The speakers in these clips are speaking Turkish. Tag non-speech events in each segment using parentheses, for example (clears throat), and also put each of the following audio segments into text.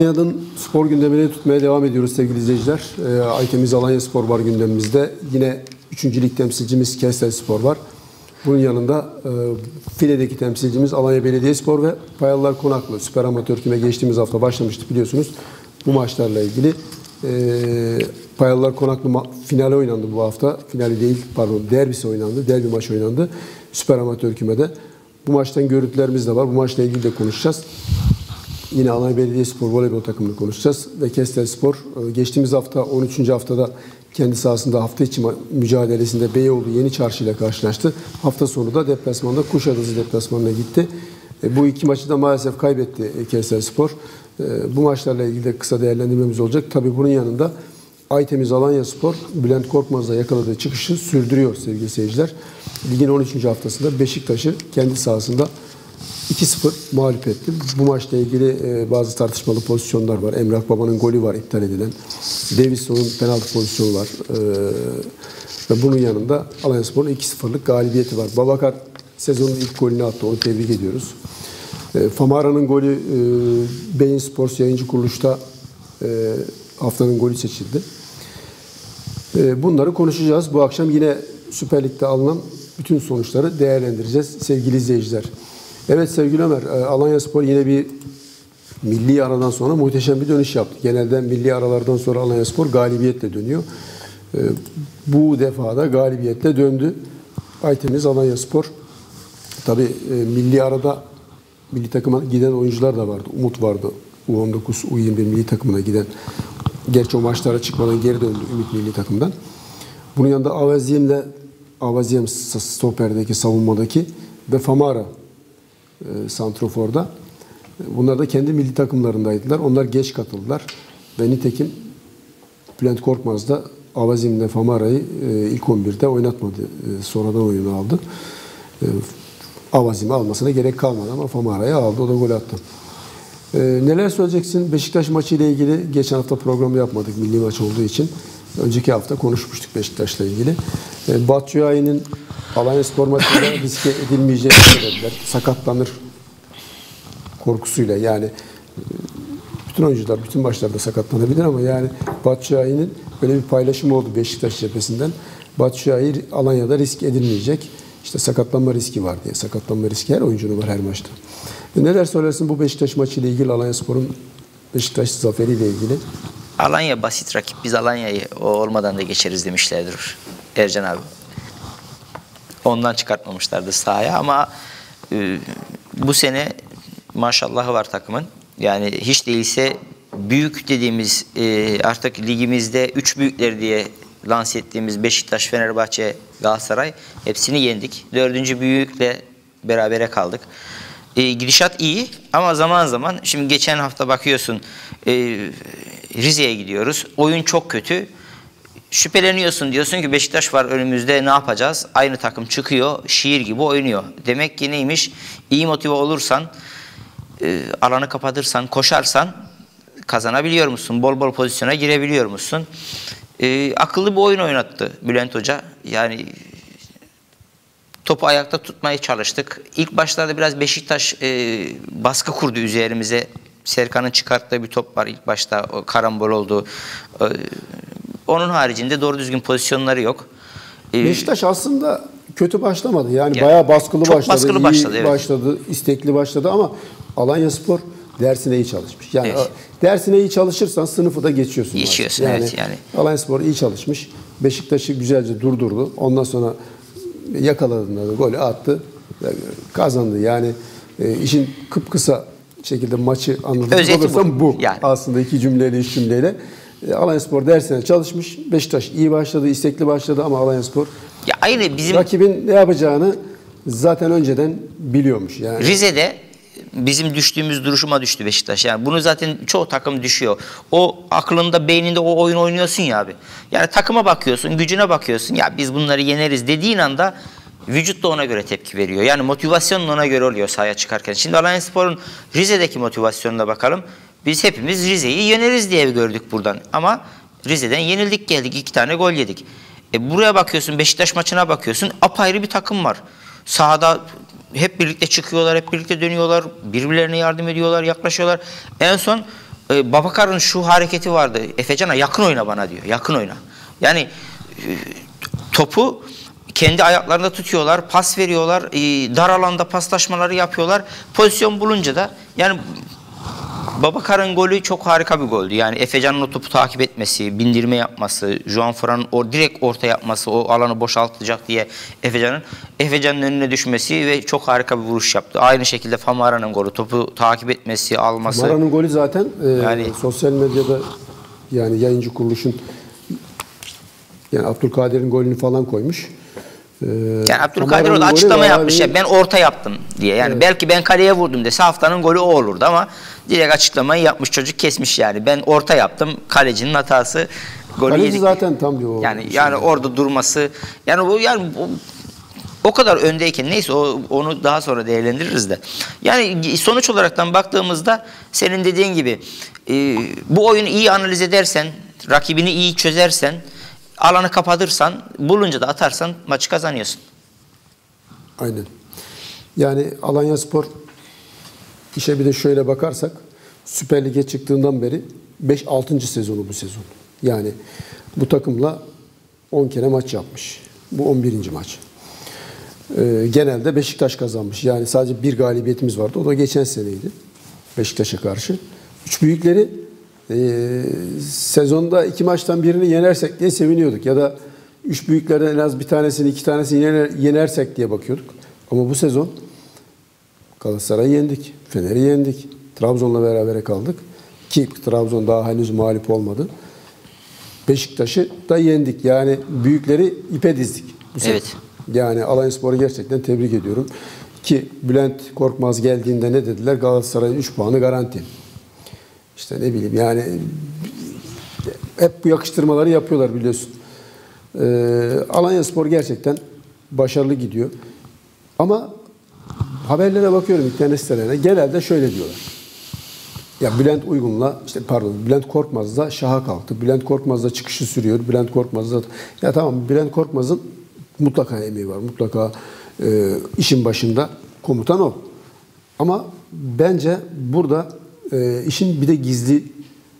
Alanya'nın spor gündemini tutmaya devam ediyoruz sevgili izleyiciler. E, Aytemiz Alanya Spor var gündemimizde. Yine 3. lig temsilcimiz Kestel Spor var. Bunun yanında e, filedeki temsilcimiz Alanya Belediyespor ve Payalılar Konaklı Süper Amatör Küme geçtiğimiz hafta başlamıştık biliyorsunuz. Bu maçlarla ilgili e, Payalılar Konaklı finali oynandı bu hafta. Finali değil pardon derbisi oynandı. Derbi maç oynandı. Süper Amatör Küme'de. Bu maçtan görüntülerimiz de var. Bu maçla ilgili de konuşacağız. Yine Alanya Belediyespor voleybol takımını konuşacağız. Ve Kestel Spor e, geçtiğimiz hafta 13. haftada kendi sahasında hafta içi mücadelesinde Beyoğlu Yeni Çarşı ile karşılaştı. Hafta sonu da deplasmanda Kuşadası deplasmanına gitti. E, Bu iki maçı da maalesef kaybetti e, Kestel Spor. Bu maçlarla ilgili de kısa değerlendirmemiz olacak. Tabii bunun yanında Aytemiz Alanya Spor Bülent Korkmaz'la yakaladığı çıkışı sürdürüyor sevgili seyirciler. Ligin 13. haftasında Beşiktaş'ı kendi sahasında 2-0 mağlup etti. Bu maçla ilgili e, bazı tartışmalı pozisyonlar var. Emrah Baba'nın golü var iptal edilen. Davison'un penaltı pozisyonu var. E, ve bunun yanında Alanyaspor'un 2-0'lık galibiyeti var. Babakar sezonun ilk golünü attı. Onu tebrik ediyoruz. E, Famara'nın golü e, Beyin Sports yayıncı kuruluşta e, haftanın golü seçildi. E, Bunları konuşacağız. Bu akşam yine Süper Lig'de alınan bütün sonuçları değerlendireceğiz sevgili izleyiciler. Evet sevgili Ömer, e, Alanya Spor yine bir milli aradan sonra muhteşem bir dönüş yaptı. Genelde milli aralardan sonra Alanya Spor galibiyetle dönüyor. E, Bu defa da galibiyetle döndü. Aytemiz Alanya Spor. Tabii e, milli arada milli takıma giden oyuncular da vardı. Umut vardı. U19, U21 milli takımına giden. Gerçi o maçlara çıkmadan geri döndü Ümit milli takımdan. Bunun yanında Avaziyem'le Avaziyem stoperdeki savunmadaki ve Famara e, Santrofor'da. Bunlar da kendi milli takımlarındaydılar. Onlar geç katıldılar. Ve nitekim Bülent Korkmaz da Avazim'le Famara'yı e, ilk 11'de oynatmadı. E, sonradan oyunu aldı. E, Avazim'i almasına gerek kalmadı ama Famara'yı aldı. O da gol attı. E, neler söyleyeceksin? Beşiktaş maçı ile ilgili geçen hafta programı yapmadık milli maç olduğu için. Önceki hafta konuşmuştuk Beşiktaş'la ilgili. E, Batshuayi'nin Alanya Spor maçında (coughs) riske edilmeyeceğini söylediler. Sakatlanır korkusuyla yani e, bütün oyuncular bütün maçlarda sakatlanabilir ama yani Batshuayi'nin böyle bir paylaşımı oldu Beşiktaş cephesinden. Batshuayi Alanya'da risk edilmeyecek. İşte sakatlanma riski var diye. Sakatlanma riski her oyuncunun var her maçta. E, neler söylersin bu Beşiktaş maçı ile ilgili Alanya Spor'un Beşiktaş zaferiyle ilgili? Alanya basit rakip. Biz Alanya'yı olmadan da geçeriz demişlerdir Ercan abi. Ondan çıkartmamışlardı sahaya ama e, bu sene maşallahı var takımın. Yani hiç değilse büyük dediğimiz e, artık ligimizde üç büyükler diye lanse ettiğimiz Beşiktaş, Fenerbahçe, Galatasaray hepsini yendik. Dördüncü büyükle berabere kaldık. E, gidişat iyi ama zaman zaman şimdi geçen hafta bakıyorsun e, Rize'ye gidiyoruz. Oyun çok kötü. Şüpheleniyorsun diyorsun ki Beşiktaş var önümüzde ne yapacağız? Aynı takım çıkıyor şiir gibi oynuyor. Demek ki neymiş? İyi motive olursan, e, alanı kapatırsan, koşarsan kazanabiliyor musun? Bol bol pozisyona girebiliyor musun? E, akıllı bir oyun oynattı Bülent Hoca. Yani topu ayakta tutmaya çalıştık. İlk başlarda biraz Beşiktaş e, baskı kurdu üzerimize. Serkan'ın çıkarttığı bir top var ilk başta o karambol oldu. E, onun haricinde doğru düzgün pozisyonları yok. E, Beşiktaş aslında kötü başlamadı. Yani Yani bayağı baskılı çok başladı. baskılı iyi başladı, evet. başladı, istekli başladı ama Alanya Spor dersine iyi çalışmış. Yani Evet. dersine iyi çalışırsan sınıfı da geçiyorsun. Geçiyorsun, evet, yani. Alanya Spor iyi çalışmış. Beşiktaş'ı güzelce durdurdu. Ondan sonra yakaladığında da golü attı. Kazandı. Yani e, işin kıpkısa şekilde maçı anlatacak Özeti bu. olursam bu. Yani. Aslında iki cümleyle, üç cümleyle. E, Alanya Spor dersine çalışmış. Beşiktaş iyi başladı, istekli başladı ama Alanya Spor ya aynı bizim rakibin ne yapacağını zaten önceden biliyormuş. Yani Rize'de bizim düştüğümüz duruşuma düştü Beşiktaş. Yani bunu zaten çoğu takım düşüyor. O aklında, beyninde o oyun oynuyorsun ya abi. Yani takıma bakıyorsun, gücüne bakıyorsun. Ya biz bunları yeneriz dediğin anda vücut da ona göre tepki veriyor. Yani motivasyonun ona göre oluyor sahaya çıkarken. Şimdi Alanyaspor'un Rize'deki motivasyonuna bakalım. Biz hepimiz Rize'yi yeneriz diye gördük buradan. Ama Rize'den yenildik geldik. iki tane gol yedik. E buraya bakıyorsun Beşiktaş maçına bakıyorsun. Apayrı bir takım var. Sahada hep birlikte çıkıyorlar, hep birlikte dönüyorlar, birbirlerine yardım ediyorlar, yaklaşıyorlar. En son e, Babakar'ın şu hareketi vardı. Efecan'a yakın oyna bana diyor. Yakın oyna. Yani e, topu kendi ayaklarında tutuyorlar, pas veriyorlar, e, dar alanda paslaşmaları yapıyorlar. Pozisyon bulunca da yani Babakar'ın golü çok harika bir goldü. Yani Efecan'ın o topu takip etmesi, bindirme yapması, Juan Fran'ın o direkt orta yapması, o alanı boşaltacak diye Efecan'ın Efecan'ın önüne düşmesi ve çok harika bir vuruş yaptı. Aynı şekilde Famara'nın golü, topu takip etmesi, alması. Mara'nın golü zaten e, Yani- sosyal medyada yani yayıncı kuruluşun yani Abdülkadir'in golünü falan koymuş. E, Yani Abdülkadir orada açıklama yapmış ya ben orta yaptım diye. Yani belki ben kaleye vurdum dese haftanın golü o olurdu ama direkt açıklamayı yapmış çocuk kesmiş yani. Ben orta yaptım kalecinin hatası golü Kaleci yedik. zaten tam bir o. Yani şey. yani orada durması yani bu yani bu, o kadar öndeyken neyse o, onu daha sonra değerlendiririz de. Yani sonuç olaraktan baktığımızda senin dediğin gibi e, bu oyunu iyi analiz edersen, rakibini iyi çözersen, alanı kapatırsan, bulunca da atarsan maçı kazanıyorsun. Aynen. Yani Alanya Spor işe bir de şöyle bakarsak Süper Lig'e çıktığından beri 5-6. sezonu bu sezon. Yani bu takımla 10 kere maç yapmış. Bu 11. maç. Ee, genelde Beşiktaş kazanmış. Yani sadece bir galibiyetimiz vardı. O da geçen seneydi. Beşiktaş'a karşı. Üç büyükleri e, sezonda iki maçtan birini yenersek diye seviniyorduk. Ya da üç büyüklerden en az bir tanesini, iki tanesini yener, yenersek diye bakıyorduk. Ama bu sezon Galatasaray'ı yendik. Fener'i yendik. Trabzon'la berabere kaldık. Ki Trabzon daha henüz mağlup olmadı. Beşiktaş'ı da yendik. Yani büyükleri ipe dizdik. Bu. Evet. Yani Alanyaspor'u gerçekten tebrik ediyorum. Ki Bülent Korkmaz geldiğinde ne dediler? Galatasaray'ın 3 puanı garanti. İşte ne bileyim yani hep bu yakıştırmaları yapıyorlar biliyorsun. Ee, Alanyaspor gerçekten başarılı gidiyor. Ama haberlere bakıyorum internet sitelerine genelde şöyle diyorlar. Ya Bülent Uygun'la işte pardon Bülent Korkmaz da şaha kalktı. Bülent Korkmaz da çıkışı sürüyor. Bülent Korkmaz da ya tamam Bülent Korkmaz'ın mutlaka emeği var. Mutlaka e, işin başında komutan o. Ama bence burada e, işin bir de gizli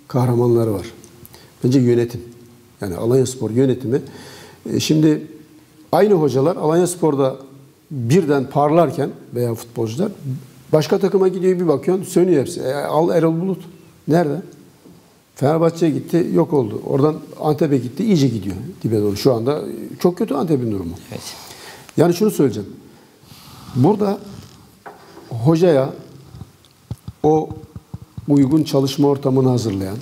kahramanları var. Bence yönetim. Yani Alanya Spor yönetimi. E, şimdi aynı hocalar Alanya Spor'da birden parlarken veya futbolcular başka takıma gidiyor bir bakıyorsun sönüyor hepsi. E, al Erol Bulut. Nerede? Fenerbahçe'ye gitti yok oldu. Oradan Antep'e gitti iyice gidiyor dibe doğru. Şu anda çok kötü Antep'in durumu. Evet. Yani şunu söyleyeceğim. Burada hocaya o uygun çalışma ortamını hazırlayan,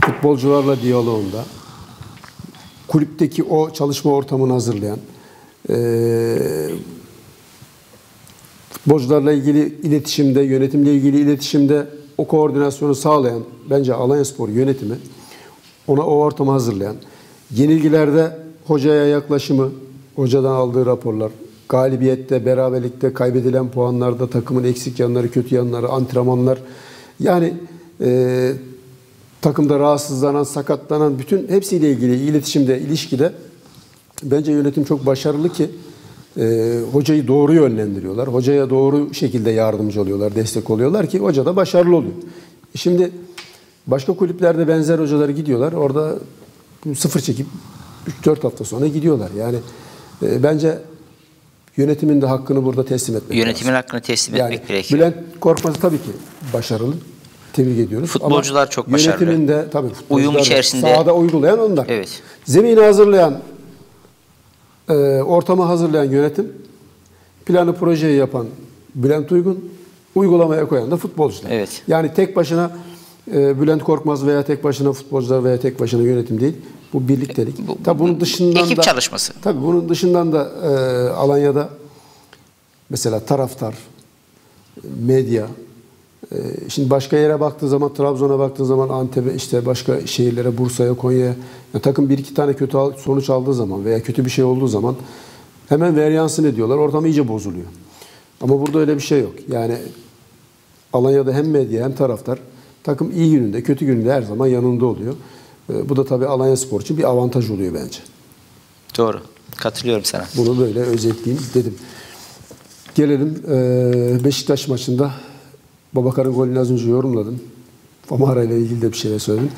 futbolcularla diyaloğunda, kulüpteki o çalışma ortamını hazırlayan, eee futbolcularla ilgili iletişimde, yönetimle ilgili iletişimde o koordinasyonu sağlayan bence Alanyaspor yönetimi ona o ortamı hazırlayan, yenilgilerde hocaya yaklaşımı, hocadan aldığı raporlar, galibiyette, beraberlikte, kaybedilen puanlarda takımın eksik yanları, kötü yanları, antrenmanlar yani e, takımda rahatsızlanan, sakatlanan bütün hepsiyle ilgili iletişimde, ilişkide bence yönetim çok başarılı ki e, hocayı doğru yönlendiriyorlar. Hocaya doğru şekilde yardımcı oluyorlar, destek oluyorlar ki hoca da başarılı oluyor. E Şimdi başka kulüplerde benzer hocalar gidiyorlar. Orada sıfır çekip 3-4 hafta sonra gidiyorlar. Yani e, bence yönetimin de hakkını burada teslim etmek Yönetimin lazım. hakkını teslim Yani etmek gerekiyor. Bülent Korkmaz tabii ki başarılı. Tebrik ediyoruz. Futbolcular Ama çok başarılı. Yönetimin de tabii da içerisinde- sahada uygulayan onlar. Evet. Zemini hazırlayan, e, ortamı hazırlayan yönetim, planı projeyi yapan Bülent Uygun, uygulamaya koyan da futbolcular. Evet. Yani tek başına e, Bülent Korkmaz veya tek başına futbolcular veya tek başına yönetim değil. Bu birliktelik. Bu- Tabii bunun dışından ekip da çalışması. Tabii bunun dışından da e, Alanya'da mesela taraftar, medya, e, şimdi başka yere baktığı zaman Trabzon'a baktığı zaman Antep'e işte başka şehirlere Bursa'ya Konya'ya yani takım bir iki tane kötü sonuç aldığı zaman veya kötü bir şey olduğu zaman hemen veryansın ediyorlar. Ortam iyice bozuluyor. Ama burada öyle bir şey yok. Yani Alanya'da hem medya hem taraftar takım iyi gününde kötü gününde her zaman yanında oluyor. E, bu da tabii Alanya Spor için bir avantaj oluyor bence. Doğru. Katılıyorum sana. Bunu böyle özetleyeyim dedim. Gelelim eee, Beşiktaş maçında Babakar'ın golünü az önce yorumladım. Famara ile ilgili de bir şeyler söyledin.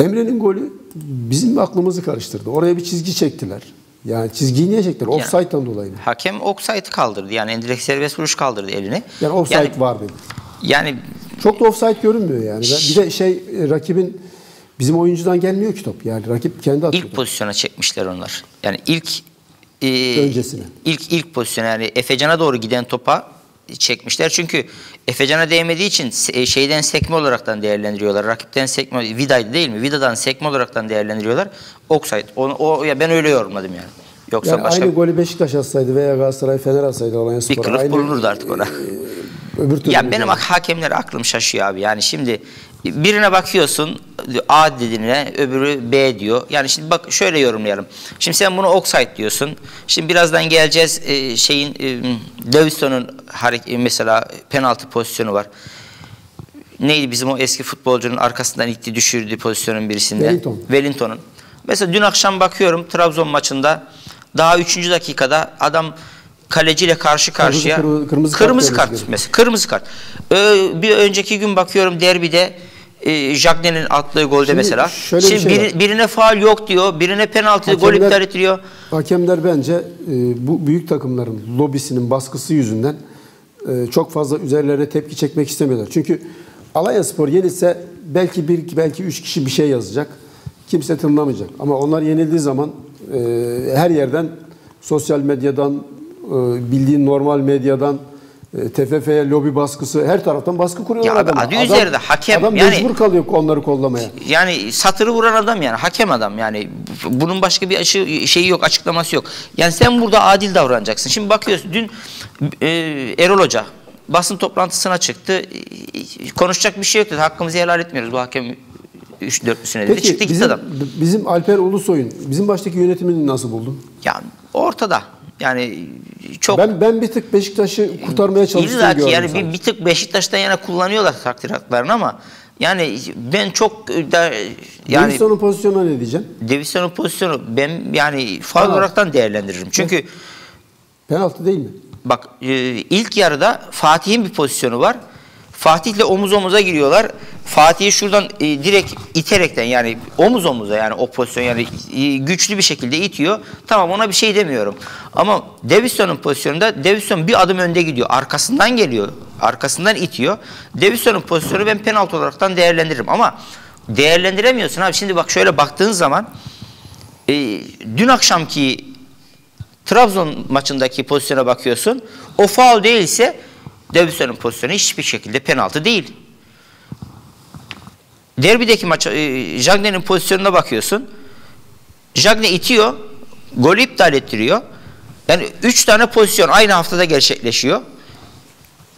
Emre'nin golü bizim aklımızı karıştırdı. Oraya bir çizgi çektiler. Yani çizgiyi niye çektiler? Offside'dan dolayı mı? Hakem offside kaldırdı. Yani indirekt serbest vuruş kaldırdı elini. Yani offside yani, var dedi. Yani Çok da offside görünmüyor yani. Bir de şey e, rakibin bizim oyuncudan gelmiyor ki top. Yani rakip kendi atıyor. ilk pozisyona çekmişler onlar. Yani ilk e, Öncesine. İlk ilk pozisyon yani Efecan'a doğru giden topa çekmişler. Çünkü Efecan'a değmediği için e, şeyden sekme olaraktan değerlendiriyorlar. Rakipten sekme Vida'ydı değil mi? Vida'dan sekme olaraktan değerlendiriyorlar. Offside. Onu, o ya ben öyle yorumladım yani. Yoksa Yani başka aynı golü Beşiktaş atsaydı veya Galatasaray Fener atsaydı Alanya bir Spor'a. kılıf aynı, bulunurdu artık ona. Öbür türlü Ya benim bak hakemler aklım şaşıyor abi. Yani şimdi birine bakıyorsun A dediğine öbürü B diyor. Yani şimdi bak şöyle yorumlayalım. Şimdi sen bunu offside diyorsun. Şimdi birazdan geleceğiz e, şeyin e, harek- mesela penaltı pozisyonu var. Neydi bizim o eski futbolcunun arkasından itti düşürdüğü pozisyonun birisinde? Wellington. Wellington'un. Mesela dün akşam bakıyorum Trabzon maçında daha 3. dakikada adam kaleciyle karşı karşıya kırmızı- kırmızı kart kırmızı kart mesela kırmızı kart. Ee, bir önceki gün bakıyorum derbide e, Jagne'nin attığı golde Şimdi mesela. şöyle bir Şimdi şey biri- birine faal yok diyor, birine penaltı gol iptal ettiriyor. Hakemler bence e, bu büyük takımların lobisinin baskısı yüzünden e, çok fazla üzerlerine tepki çekmek istemiyorlar. Çünkü Alanya Spor yenilse belki bir belki üç kişi bir şey yazacak. Kimse tınlamayacak. Ama onlar yenildiği zaman e, her yerden sosyal medyadan e, bildiğin normal medyadan TFF'ye lobi baskısı her taraftan baskı kuruyorlar Ya adama. adı üzerinde hakem, Adam yani- mecbur kalıyor onları kollamaya. Yani satırı vuran adam yani hakem adam yani bunun başka bir açı şeyi yok açıklaması yok. Yani sen burada adil davranacaksın. Şimdi bakıyorsun dün e, Erol Hoca basın toplantısına çıktı. E, Konuşacak bir şey yok dedi. Hakkımızı helal etmiyoruz bu hakem 3-4'lüsüne dedi. Peki Çıktı gitti bizim, adam. bizim Alper Ulusoy'un bizim baştaki yönetimini nasıl buldun? Ya ortada. Yani çok Ben ben bir tık Beşiktaş'ı kurtarmaya çalıştığını gördüm. yani sanki. bir, bir tık Beşiktaş'tan yana kullanıyorlar takdir haklarını ama yani ben çok da, yani Davidson'un pozisyonuna ne diyeceksin? Davidson'un pozisyonu ben yani faul olaraktan değerlendiririm. Çünkü Penaltı değil mi? bak e, ilk yarıda Fatih'in bir pozisyonu var. Fatih'le omuz omuza giriyorlar. Fatih'i şuradan e, direkt iterekten yani omuz omuza yani o pozisyon yani e, güçlü bir şekilde itiyor. Tamam ona bir şey demiyorum. Ama Davidson'un pozisyonunda Davison bir adım önde gidiyor. Arkasından geliyor. Arkasından itiyor. Davidson'un pozisyonu ben penaltı olaraktan değerlendiririm. Ama değerlendiremiyorsun abi. Şimdi bak şöyle baktığın zaman e, dün akşamki Trabzon maçındaki pozisyona bakıyorsun. O faul değilse Davidson'un pozisyonu hiçbir şekilde penaltı değil. Derbideki maç e, Jagne'nin pozisyonuna bakıyorsun. Jagne itiyor. Golü iptal ettiriyor. Yani 3 tane pozisyon aynı haftada gerçekleşiyor.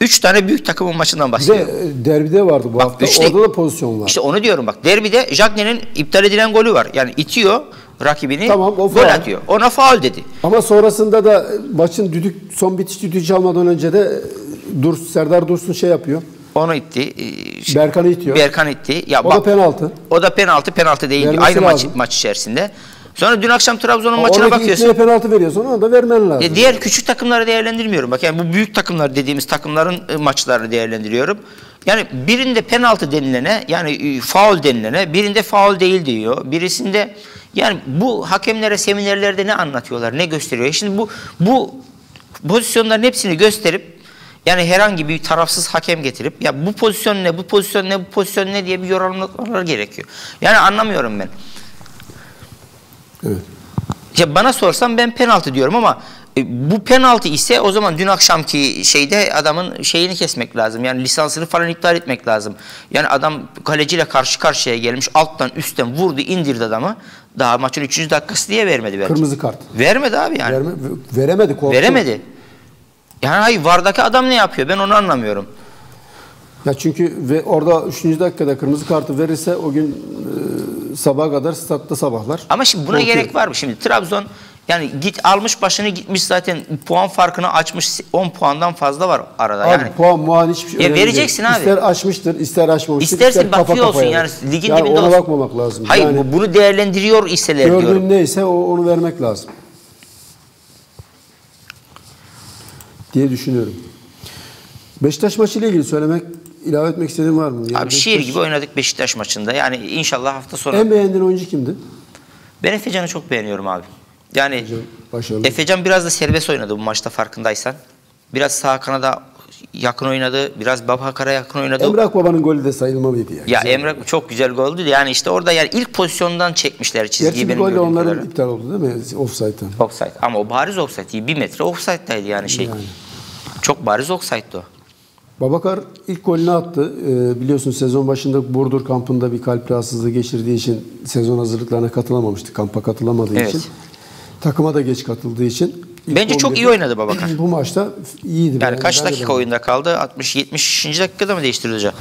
3 tane büyük takımın maçından de bahsediyor. e, derbide vardı bu Bak, hafta. işte- Orada da pozisyon var. İşte onu diyorum bak. Derbide Jagne'nin iptal edilen golü var. Yani itiyor rakibini. Tamam, o gol atıyor. Ona faul dedi. Ama sonrasında da maçın düdük son bitiş düdüğü çalmadan önce de e, Durs, Serdar Dursun şey yapıyor. Onu itti. Ee, Berkan'ı itiyor. Berkan itti. Ya O bak, da penaltı. O da penaltı, penaltı değil. Vermesi Aynı maç, lazım. maç içerisinde. Sonra dün akşam Trabzon'un maçına Oradaki bakıyorsun. itmeye penaltı veriyorsun ona da vermen lazım. Ya diğer küçük takımları değerlendirmiyorum. Bak yani bu büyük takımlar dediğimiz takımların e, maçlarını değerlendiriyorum. Yani birinde penaltı denilene yani e, faul denilene birinde faul değil diyor. Birisinde yani bu hakemlere seminerlerde ne anlatıyorlar, ne gösteriyor? E Şimdi bu bu pozisyonların hepsini gösterip yani herhangi bir tarafsız hakem getirip ya bu pozisyon ne, bu pozisyon ne, bu pozisyon ne diye bir yorumlamaları gerekiyor. Yani anlamıyorum ben. Evet. Ya bana sorsan ben penaltı diyorum ama e, bu penaltı ise o zaman dün akşamki şeyde adamın şeyini kesmek lazım. Yani lisansını falan iptal etmek lazım. Yani adam kaleciyle karşı karşıya gelmiş alttan üstten vurdu indirdi adamı. Daha maçın 3. dakikası diye vermedi belki. Kırmızı kart. Vermedi abi yani. Verme, veremedi korktu. Veremedi. Yani hayır vardaki adam ne yapıyor ben onu anlamıyorum. Ya çünkü ve orada 3. dakikada kırmızı kartı verirse o gün e, sabaha kadar statta sabahlar. Ama şimdi buna Korkuyor. gerek var mı? Şimdi Trabzon yani git almış başını gitmiş zaten puan farkını açmış 10 puandan fazla var arada Abi yani. puan muan hiçbir şey Ya vereceksin değil. abi. İster aşmıştır, ister aşmamıştır. İstersen ister kafa bakıyor olsun yani ligin yani dibinde ona olsun. bakmamak lazım. Hayır yani bu- bunu değerlendiriyor iseler diyorum. gördüğün neyse o, onu vermek lazım. Diye düşünüyorum. Beşiktaş maçı ile ilgili söylemek ilave etmek istediğin var mı? Yani Abi şiir Beşiktaş- gibi oynadık Beşiktaş maçında. Yani inşallah hafta sonu. En beğendiğin oyuncu kimdi? Ben Efecan'ı çok beğeniyorum abi. Yani. Efecan biraz da serbest oynadı bu maçta farkındaysan. Biraz sağ kanada yakın oynadı. Biraz Babakar'a yakın oynadı. Emrah Baba'nın golü de sayılmalıydı ya. ya Güzel. Emre çok güzel goldü. Yani işte orada yani ilk pozisyondan çekmişler çizgiyi Gerçi benim golle onların kadarıyla. iptal oldu değil mi? Offside'den. Offside. Ama o bariz offside. Bir metre offside'daydı yani şey. Çok bariz offside'dı o. Babakar ilk golünü attı. Ee, biliyorsun sezon başında Burdur kampında bir kalp rahatsızlığı geçirdiği için sezon hazırlıklarına katılamamıştı. Kampa katılamadığı Evet. için. Takıma da geç katıldığı için. Bence çok 11'de iyi oynadı Babakar. (clears throat) Bu maçta iyiydi. Yani Ben- kaç ben dakika beğendim. oyunda kaldı? 60 70. dakikada mı değiştirdi hoca?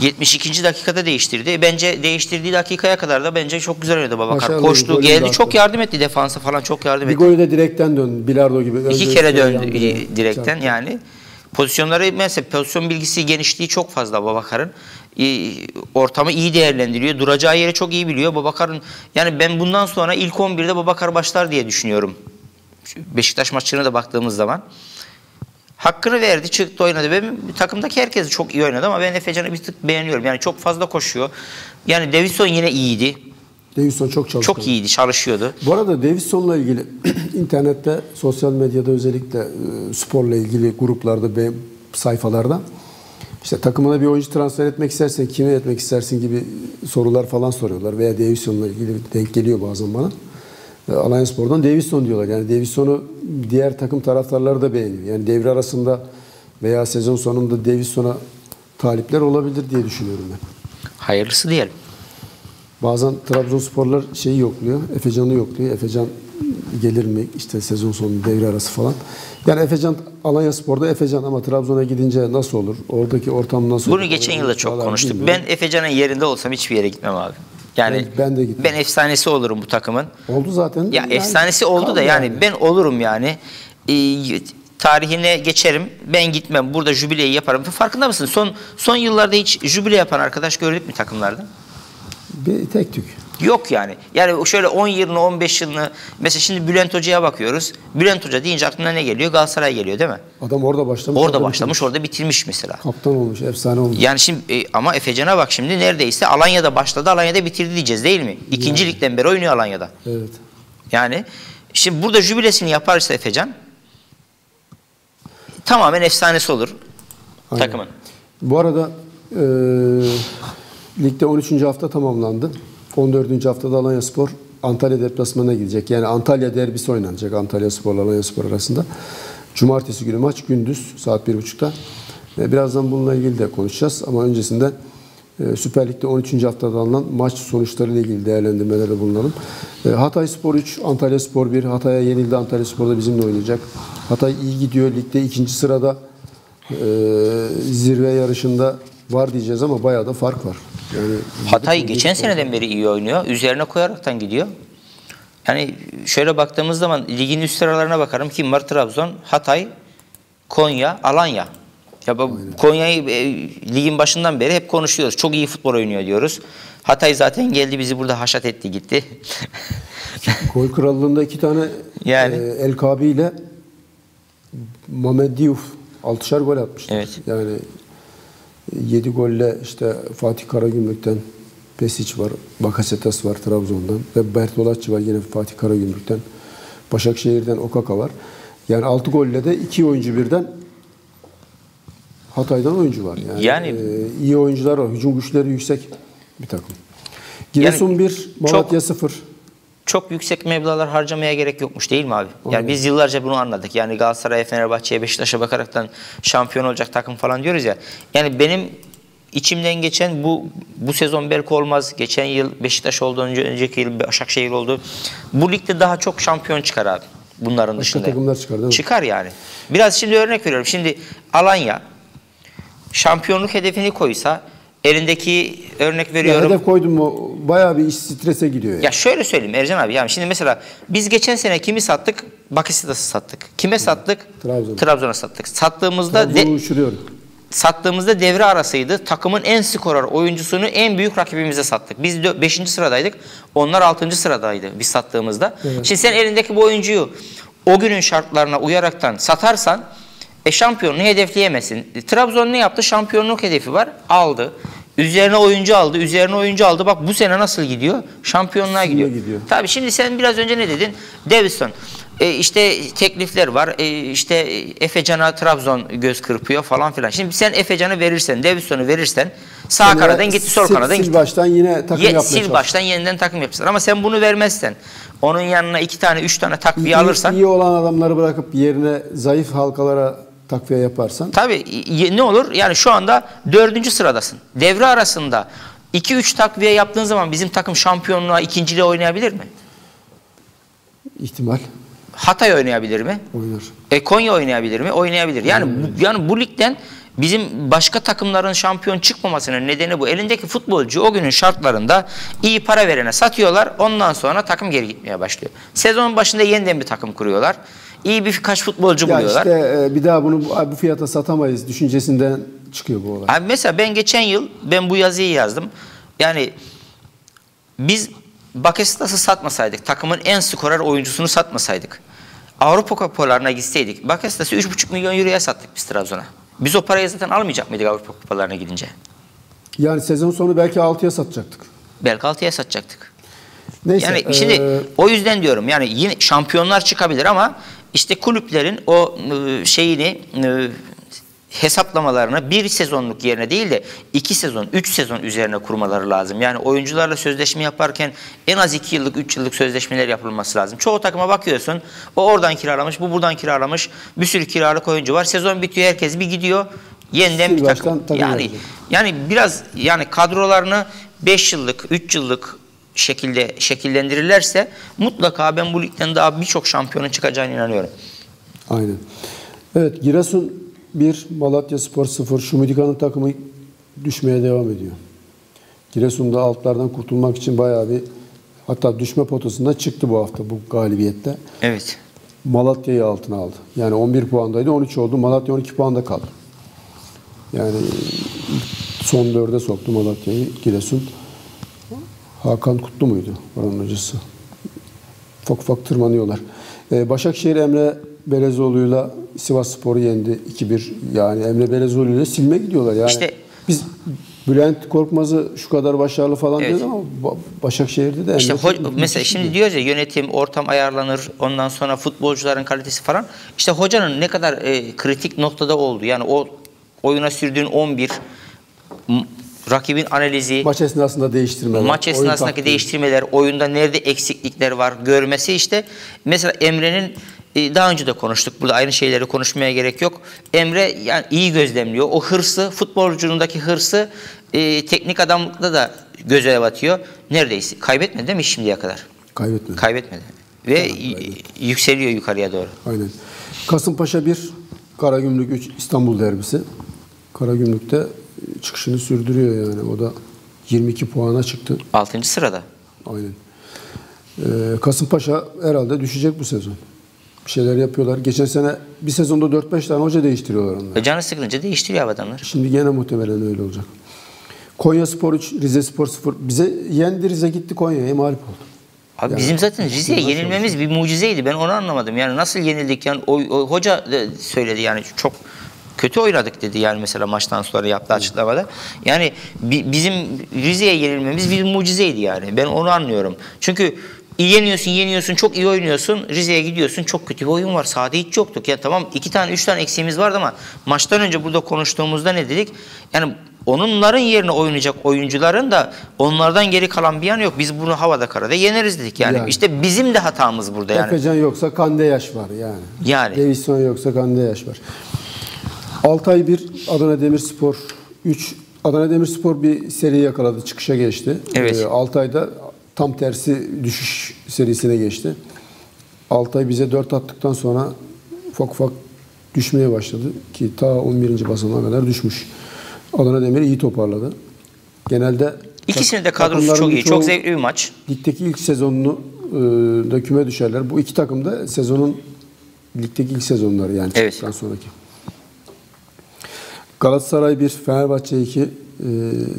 72. dakikada değiştirdi. Bence değiştirdiği dakikaya kadar da bence çok güzel oynadı Babakar. Başarılı, Koştu, geldi, attı. çok yardım etti defansa falan çok yardım Bir etti. golü de direkten döndü. Bilardo gibi. İki Önde kere üstte döndü direkten Çarptı. yani. Pozisyonları mesela pozisyon bilgisi genişliği çok fazla Babakar'ın. Ortamı iyi değerlendiriyor. Duracağı yeri çok iyi biliyor. Babakar'ın yani ben bundan sonra ilk 11'de Babakar başlar diye düşünüyorum. Beşiktaş maçına da baktığımız zaman. Hakkını verdi, çıktı oynadı. Ben takımdaki herkes çok iyi oynadı ama ben Efecan'ı bir tık beğeniyorum. Yani çok fazla koşuyor. Yani Davison yine iyiydi. Davison çok çalışkan. Çok iyiydi, çalışıyordu. Bu arada Davison'la ilgili (clears throat) internette, sosyal medyada özellikle e, sporla ilgili gruplarda ve sayfalarda işte takımına bir oyuncu transfer etmek istersen kime etmek istersin gibi sorular falan soruyorlar veya Davison'la ilgili denk geliyor bazen bana. Alliance Spor'dan Davison diyorlar. Yani Davison'u diğer takım taraftarları da beğeniyor. Yani devre arasında veya sezon sonunda Davison'a talipler olabilir diye düşünüyorum ben. Hayırlısı diyelim. Bazen Trabzonsporlar şeyi yokluyor, Efecan'ı yokluyor. Efecan gelir mi işte sezon sonu devre arası falan. Yani Efecan Alanya Spor'da Efecan ama Trabzon'a gidince nasıl olur? Oradaki ortam nasıl olur? Bunu geçen yıl da çok konuştuk. Ben Efecan'ın yerinde olsam hiçbir yere gitmem abi. Yani Ben- ben de gitmem. Ben efsanesi olurum bu takımın. Oldu zaten. Ya Yani efsanesi oldu da yani, ben olurum yani. Ee, tarihine geçerim. Ben gitmem. Burada jübileyi yaparım. Farkında mısın? Son son yıllarda hiç jübile yapan arkadaş gördük mü takımlarda? Bir tek tük. Yok yani. Yani şöyle 10 yılını 15 yılını mesela şimdi Bülent Hoca'ya bakıyoruz. Bülent Hoca deyince aklına ne geliyor? Galatasaray geliyor değil mi? Adam orada başlamış. Orada başlamış, orada bitirmiş mesela. bitirmiş. Kaptan olmuş, efsane olmuş. Yani şimdi e, ama Efecan'a bak şimdi neredeyse Alanya'da başladı, Alanya'da bitirdi diyeceğiz değil mi? İkinci ligden beri oynuyor Alanya'da. Evet. Yani şimdi burada jübilesini yaparsa Efecan tamamen efsanesi olur Aynen. takımın. Bu arada e, ligde 13. hafta tamamlandı. 14. haftada Alanya Spor Antalya deplasmanına gidecek. Yani Antalya derbisi oynanacak Antalya Spor Alanya Spor arasında. Cumartesi günü maç gündüz saat 1.30'da. Ve birazdan bununla ilgili de konuşacağız ama öncesinde e, Süper Lig'de 13. haftada alınan maç sonuçları ile ilgili değerlendirmelerde bulunalım. E, Hatay Spor 3, Antalya Spor 1. Hatay'a yenildi. Antalya Spor da bizimle oynayacak. Hatay iyi gidiyor. Ligde ikinci sırada e, zirve yarışında var diyeceğiz ama bayağı da fark var. Yani Hatay geçen seneden beri iyi oynuyor. Üzerine koyaraktan gidiyor. Yani şöyle baktığımız zaman ligin üst sıralarına bakarım. Kim var? Trabzon, Hatay, Konya, Alanya. Ya bu Konya'yı e, ligin başından beri hep konuşuyoruz. Çok iyi futbol oynuyor diyoruz. Hatay zaten geldi bizi burada haşat etti gitti. (laughs) Gol krallığında iki tane Yani. e, El Kabi ile Mehmet Diouf altışar gol atmışlar. Evet. Yani 7 golle işte Fatih Karagümrük'ten Pesic var, Bakasetas var Trabzon'dan ve Bertolacci var yine Fatih Karagümrük'ten. Başakşehir'den Okaka var. Yani 6 golle de iki oyuncu birden Hatay'dan oyuncu var. Yani, Yani- e, iyi oyuncular var. Hücum güçleri yüksek bir takım. Giresun 1, Malatya 0. Çok yüksek meblağlar harcamaya gerek yokmuş değil mi abi? Yani biz yıllarca bunu anladık. Yani Galatasaray'a, Fenerbahçe'ye, Beşiktaş'a bakaraktan şampiyon olacak takım falan diyoruz ya. Yani benim içimden geçen bu bu sezon belki olmaz. Geçen yıl Beşiktaş oldu, önce, önceki yıl Başakşehir oldu. Bu ligde daha çok şampiyon çıkar abi. Bunların Başka dışında. takımlar çıkar değil mi? Çıkar yani. Biraz şimdi örnek veriyorum. Şimdi Alanya şampiyonluk hedefini koysa elindeki örnek Ya veriyorum. hedef koydum mu bayağı bir iş strese gidiyor. Yani. Ya şöyle söyleyeyim Ercan abi. Yani şimdi mesela biz geçen sene kimi sattık? Bakasitas'ı sattık. Kime sattık? Trabzon. Trabzon'a sattık. Sattığımızda Trabzon'u sattığımızda devre arasıydı. Takımın en skorer oyuncusunu en büyük rakibimize sattık. Biz 5. sıradaydık. Onlar 6. sıradaydı biz sattığımızda. Evet. Şimdi sen elindeki bu oyuncuyu o günün şartlarına uyaraktan satarsan E şampiyonluğu hedefleyemesin. E, Trabzon ne yaptı? Şampiyonluk hedefi var. Aldı. Üzerine oyuncu aldı. Üzerine oyuncu aldı. Bak bu sene nasıl gidiyor? Şampiyonluğa gidiyor. gidiyor. Tabii şimdi sen biraz önce ne dedin? Davison. E işte teklifler var. E işte Efecan'a Trabzon göz kırpıyor falan filan. Şimdi sen Efecan'ı verirsen, Davison'u verirsen sağ Yani kanadan gitti, sol sil- kanadan sil gitti. baştan yine takım Ye- yapmaya sil baştan yeniden takım yapsın. Ama sen bunu vermezsen, onun yanına iki tane, üç tane takviye İyi- alırsan iyi olan adamları bırakıp yerine zayıf halkalara takviye yaparsan Tabii ne olur? Yani şu anda dördüncü sıradasın. Devre arasında 2-3 takviye yaptığın zaman bizim takım şampiyonluğa ikinciliğe oynayabilir mi? ihtimal Hatay oynayabilir mi? oynar. E Konya oynayabilir mi? Oynayabilir. Yani bu, yani bu ligden bizim başka takımların şampiyon çıkmamasının nedeni bu. Elindeki futbolcu o günün şartlarında iyi para verene satıyorlar. Ondan sonra takım geri gitmeye başlıyor. Sezon başında yeniden bir takım kuruyorlar. İyi birkaç futbolcu Ya buluyorlar. işte e, bir daha bunu bu- bu fiyata satamayız düşüncesinden çıkıyor bu olay. Abi mesela ben geçen yıl ben bu yazıyı yazdım. Yani biz Bakasitas'ı satmasaydık, takımın en skorer oyuncusunu satmasaydık, Avrupa kupalarına gitseydik, Bakasitas'ı 3,5 milyon euroya sattık biz Trabzon'a. Biz o parayı zaten almayacak mıydık Avrupa kupalarına gidince? Yani sezon sonu belki 6'ya satacaktık. Belki 6'ya satacaktık. Neyse. Yani şimdi o yüzden diyorum yani yine şampiyonlar çıkabilir ama işte kulüplerin o şeyini hesaplamalarını bir sezonluk yerine değil de iki sezon, üç sezon üzerine kurmaları lazım. Yani oyuncularla sözleşme yaparken en az iki yıllık, üç yıllık sözleşmeler yapılması lazım. Çoğu takıma bakıyorsun, o oradan kiralamış, bu buradan kiralamış, bir sürü kiralık oyuncu var. Sezon bitiyor, herkes bir gidiyor, yeniden bir takım. takım Yani yani biraz yani kadrolarını 5 yıllık, 3 yıllık şekilde şekillendirirlerse mutlaka ben bu ligden daha birçok şampiyonun çıkacağına inanıyorum. Aynen. Evet Giresun 1, Malatya Spor 0. Şumidika'nın takımı düşmeye devam ediyor. Giresun'da altlardan kurtulmak için bayağı bir hatta düşme potasından çıktı bu hafta bu galibiyette. Evet. Malatya'yı altına aldı. Yani 11 puandaydı 13 oldu. Malatya 12 puanda kaldı. Yani son dörde soktu Malatya'yı Giresun. Hakan Kutlu muydu oranın hocası? Ufak ufak tırmanıyorlar. Ee, Başakşehir Emre Belezoğlu'yla Sivas Spor'u yendi 2-1. Yani Emre Belezoğlu'yla silme gidiyorlar. Yani İşte- biz Bülent Korkmaz'ı şu kadar başarılı falan Evet. diyoruz ama Ba- Başakşehir'de de İşte ho- mesela şimdi gidiyor. diyoruz ya yönetim, ortam ayarlanır, ondan sonra futbolcuların kalitesi falan. İşte hocanın ne kadar e, kritik noktada oldu. Yani o oyuna sürdüğün 11 m- rakibin analizi, Maç esnasında değiştirmeler. maç esnasındaki değiştirmeler, oyunda nerede eksiklikler var görmesi işte. Mesela Emre'nin e, daha önce de konuştuk. Burada aynı şeyleri konuşmaya gerek yok. Emre yani iyi gözlemliyor. O hırsı, futbolculuğundaki hırsı e, teknik adamlıkta da göze batıyor. Neredeyse kaybetmedi değil mi şimdiye kadar? Kaybetmedi. Kaybetmedi. Ve y- yükseliyor yukarıya doğru. Aynen. Kasımpaşa 1, Karagümrük 3 İstanbul derbisi. Karagümrük'te çıkışını sürdürüyor yani. O da 22 puana çıktı. 6. sırada. Aynen. Ee, Kasımpaşa herhalde düşecek bu sezon. Bir şeyler yapıyorlar. Geçen sene bir sezonda 4-5 tane hoca değiştiriyorlar onlar. E, Canı sıkılınca değiştiriyor adamlar. Şimdi gene muhtemelen öyle olacak. Konya Spor 3, Rize Spor 0. Bize yendi Rize gitti Konya'ya mağlup oldu. Abi Yani bizim zaten Rize'ye yenilmemiz bir mucizeydi. Ben onu anlamadım. Yani nasıl yenildik? Yani o, o hoca söyledi yani çok kötü oynadık dedi yani mesela maçtan sonra yaptığı açıklamada. Yani bizim Rize'ye yenilmemiz bir mucizeydi yani. Ben onu anlıyorum. Çünkü yeniyorsun, yeniyorsun, çok iyi oynuyorsun. Rize'ye gidiyorsun, çok kötü bir oyun var. Sahada hiç yoktuk. Ya tamam iki tane, üç tane eksiğimiz vardı ama maçtan önce burada konuştuğumuzda ne dedik? Yani onların yerine oynayacak oyuncuların da onlardan geri kalan bir yan yok. Biz bunu havada karada yeneriz dedik yani. yani. İşte bizim de hatamız burada yani. Efecan yoksa Kandeyaş var yani. Yani. Davison yoksa Kandeyaş var. 6 ay bir Adana Demirspor 3 Adana Demirspor bir seri yakaladı, çıkışa geçti. Evet. Ee, e, 6 ayda tam tersi düşüş serisine geçti. 6 ay bize 4 attıktan sonra ufak ufak düşmeye başladı ki ta 11. basamağa kadar düşmüş. Adana Demir iyi toparladı. Genelde İkisinin de kadrosu çok iyi. Çok zevkli bir maç. Ligdeki ilk sezonunu e, da düşerler. Bu iki takım da sezonun ligdeki ilk sezonları yani evet. çıktıktan sonraki. Galatasaray 1, Fenerbahçe 2 e,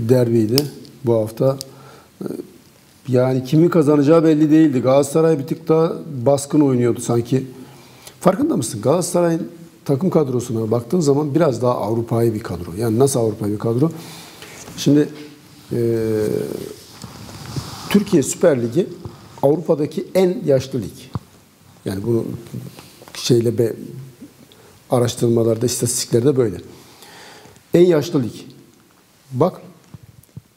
derbiydi bu hafta. E, yani kimin kazanacağı belli değildi. Galatasaray bir tık daha baskın oynuyordu sanki. Farkında mısın? Galatasaray'ın takım kadrosuna baktığın zaman biraz daha Avrupa'yı bir kadro. Yani nasıl Avrupa'yı bir kadro? Şimdi e, Türkiye Süper Ligi Avrupa'daki en yaşlı lig. Yani bunu şeyle be, araştırmalarda, istatistiklerde böyle. En yaşlı lig. Bak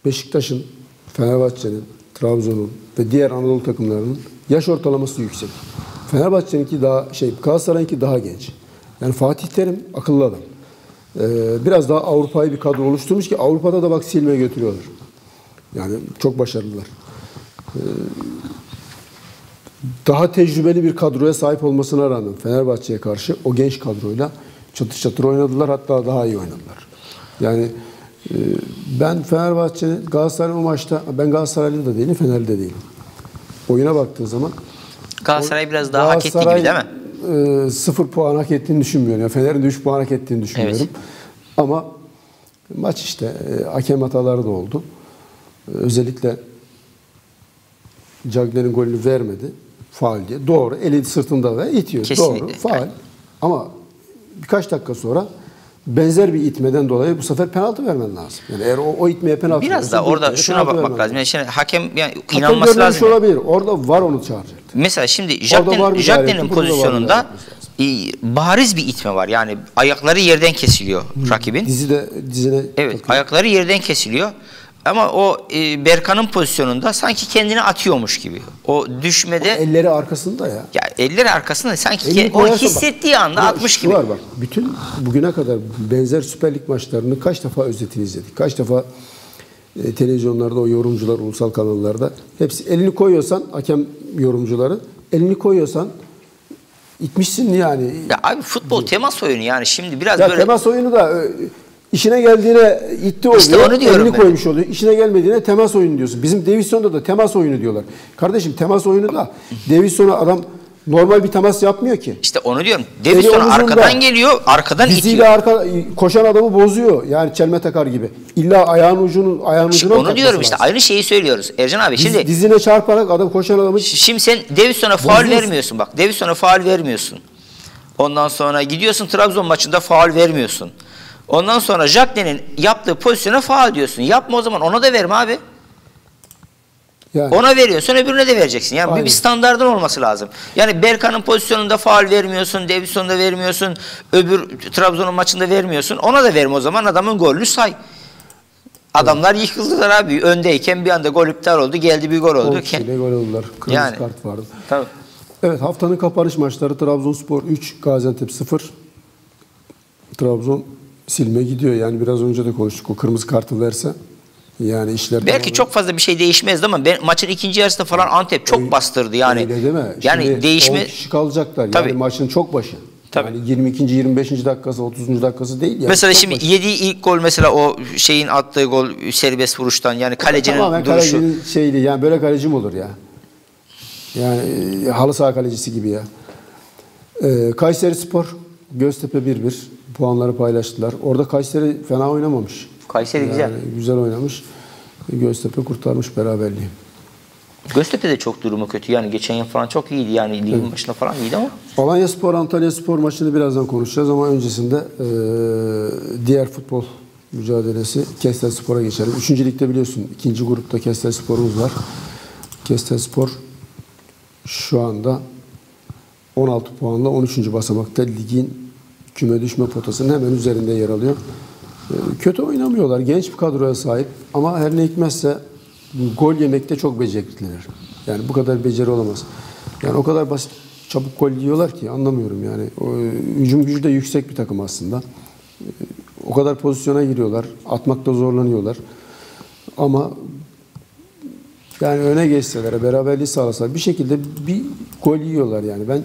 Beşiktaş'ın, Fenerbahçe'nin, Trabzon'un ve diğer Anadolu takımlarının yaş ortalaması yüksek. Fenerbahçe'ninki daha şey, Galatasaray'ınki daha genç. Yani Fatih Terim akıllı adam. Ee, biraz daha Avrupa'yı bir kadro oluşturmuş ki Avrupa'da da bak silmeye götürüyorlar. Yani çok başarılılar. Ee, daha tecrübeli bir kadroya sahip olmasına rağmen Fenerbahçe'ye karşı o genç kadroyla çatır çatır oynadılar hatta daha iyi oynadılar. Yani e, ben Fenerbahçe'nin Galatasaray o maçta ben Galatasaraylı da değilim, Fenerli de değilim. Oyuna baktığın zaman Galatasaray biraz daha hak ettiği gibi değil mi? e, sıfır puan hak ettiğini düşünmüyorum. Yani Fener'in de 3 puan hak ettiğini düşünüyorum. Evet. Ama maç işte e, hakem hataları da oldu. E, özellikle Cagney'in golünü vermedi. Faal diye. Doğru. Eli sırtında ve itiyor. Kesinlikle. Doğru. Faal. Ama birkaç dakika sonra benzer bir itmeden dolayı bu sefer penaltı vermen lazım. Yani eğer o, o itmeye penaltı Biraz da orada şuna bakmak vermen lazım. Yani şimdi hakem yani inanması lazım. yani. olabilir. Orada var onu çağıracak. Mesela şimdi bir pozisyonunda e, bariz bir itme var. Yani ayakları yerden kesiliyor rakibin. Dizi de dizine Evet, takıyor. ayakları yerden kesiliyor. Ama o e, Berkan'ın pozisyonunda sanki kendini atıyormuş gibi. O düşmede elleri arkasında ya. Ya elleri arkasında sanki ke- o koyarsa bak, hissettiği anda atmış şu gibi. Var bak. Bütün bugüne kadar benzer Süper Lig maçlarını kaç defa özetini izledik. Kaç defa e, televizyonlarda o yorumcular, ulusal kanallarda hepsi elini koyuyorsan hakem yorumcuları elini koyuyorsan itmişsin yani. Ya abi futbol temas oyunu yani şimdi biraz Ya böyle temas oyunu da e, işine geldiğine itti oluyor. İşte onu diyorum elini ben. koymuş oluyor. İşine gelmediğine temas oyunu diyorsun. Bizim Davison'da da temas oyunu diyorlar. Kardeşim temas oyunu da Davison'a adam normal bir temas yapmıyor ki. işte onu diyorum. Omuzunda. arkadan geliyor, arkadan Diziyle itiyor. arka koşan adamı bozuyor. Yani çelme takar gibi. İlla ayağın ucunu ayağın ucuna onu diyorum işte lazım? aynı şeyi söylüyoruz. Ercan abi Diz- şimdi dizine çarparak adam koşan adamı Şimdi sen Davison'a faul vermiyorsun bak. Davison'a faul vermiyorsun. Ondan sonra gidiyorsun Trabzon maçında faul vermiyorsun. Ondan sonra Jacqueline yaptığı pozisyona faul diyorsun. Yapma o zaman ona da verme abi. Yani Ona veriyorsun öbürüne de vereceksin. Yani bir, Aynen. bir standardın olması lazım. Yani Berkan'ın pozisyonunda faul vermiyorsun, Davison'da vermiyorsun, öbür Trabzon'un maçında vermiyorsun. Ona da verme o zaman adamın golünü say. Adamlar yıkıldılar abi. Öndeyken bir anda gol iptal oldu. Geldi bir gol 10 oldu. kişiyle gol oldular. Kırmızı Yani. kart vardı. Tabii. Evet haftanın kapanış maçları Trabzonspor 3, Gaziantep 0. Trabzon silme gidiyor. Yani biraz önce de konuştuk. O kırmızı kartı verse yani işler Belki tamamen- çok fazla bir şey değişmezdi ama ben, maçın ikinci yarısında falan Antep çok bastırdı yani. Öyle değil mi? Yani Şimdi değişme 10 kişi kalacaklar. Tabii. Yani maçın çok başı. Tabii. Yani 22. 25. dakikası 30. dakikası değil yani. mesela Çok şimdi başı. yediği ilk gol mesela o şeyin attığı gol serbest vuruştan yani kalecinin Tamamen duruşu. kalecinin şeyli yani böyle kaleci mi olur ya? Yani e, halı saha kalecisi gibi ya. Ee, Kayseri Spor Göztepe 1-1 puanları paylaştılar. Orada Kayseri fena oynamamış. Kayseri güzel. Yani güzel oynamış. Göztepe kurtarmış beraberliği. Göztepe de çok durumu kötü yani geçen yıl falan çok iyiydi yani ligin başında falan iyiydi ama. Alanya Spor Antalya Spor maçını birazdan konuşacağız ama öncesinde e, diğer futbol mücadelesi Kestel Spor'a geçelim. Üçüncü ligde biliyorsun ikinci grupta Kestel Spor'umuz var. Kestel Spor şu anda 16 puanla 13. basamakta ligin küme düşme potasının hemen üzerinde yer alıyor. Kötü oynamıyorlar. Genç bir kadroya sahip ama her ne hikmetse gol yemekte çok becerikliler. Yani bu kadar beceri olamaz. Yani o kadar basit çabuk gol yiyorlar ki anlamıyorum yani. O, e, hücum gücü de yüksek bir takım aslında. E, O kadar pozisyona giriyorlar. Atmakta zorlanıyorlar. Ama yani öne geçseler, beraberliği sağlasalar bir şekilde bir gol yiyorlar yani. Ben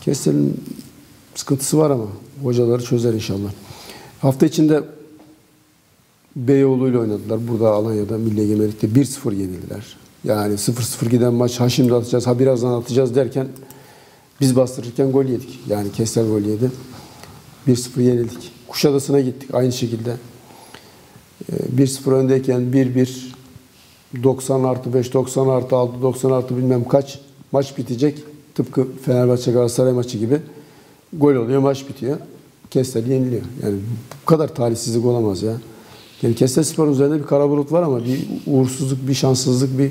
Kestel'in sıkıntısı var ama hocaları çözer inşallah. Hafta içinde Beyoğlu ile oynadılar. Burada Alanya'da Milli Egemenlik'te 1-0 yenildiler. Yani 0-0 giden maç ha şimdi atacağız ha birazdan atacağız derken biz bastırırken gol yedik. Yani Kestel gol yedi. 1-0 yenildik. Kuşadası'na gittik aynı şekilde. Ee, 1-0 öndeyken 1-1 90 artı 5, 90 artı 6, 90 artı bilmem kaç maç bitecek. Tıpkı Fenerbahçe Galatasaray maçı gibi. Gol oluyor, maç bitiyor. Kestel yeniliyor. Yani bu kadar talihsizlik olamaz ya. Yani Kestel Spor'un üzerinde bir kara bulut var ama bir uğursuzluk, bir şanssızlık, bir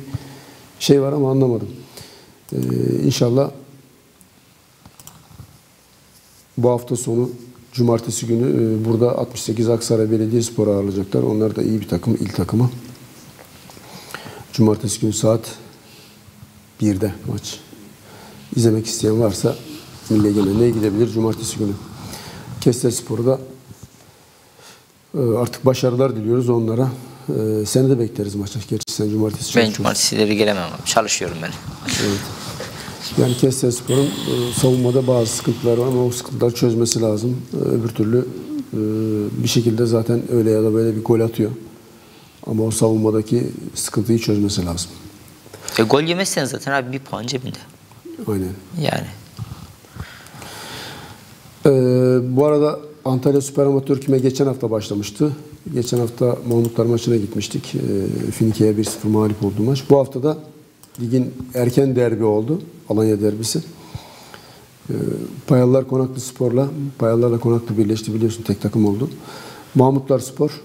şey var ama anlamadım. Ee, inşallah bu hafta sonu cumartesi günü e, burada 68 Aksaray Belediyespor ağırlayacaklar. Onlar da iyi bir takım, il takımı. Cumartesi günü saat 1'de maç. İzlemek isteyen varsa Milli Egemenliğe gidebilir cumartesi günü. Kestel Spor'u da e, artık başarılar diliyoruz onlara. E, Seni de bekleriz maça. Gerçi sen cumartesi Ben cumartesileri gelemem. Çalışıyorum ben. Evet. Yani Kestel Spor'un e, savunmada bazı sıkıntılar var ama o sıkıntıları çözmesi lazım. Öbür türlü bir şekilde zaten öyle ya da böyle bir gol atıyor. Ama o savunmadaki sıkıntıyı çözmesi lazım. E, gol yemezsen zaten abi bir puan cebinde. Aynen. Yani. Ee, bu arada Antalya Süper Amatör Küme geçen hafta başlamıştı. Geçen hafta Mahmutlar maçına gitmiştik. Ee, Finike'ye 1-0 mağlup oldu maç. Bu hafta da ligin erken derbi oldu. Alanya derbisi. Ee, Payalılar Konaklı Spor'la Payalılarla Konaklı birleşti biliyorsun tek takım oldu. Mahmutlar Spor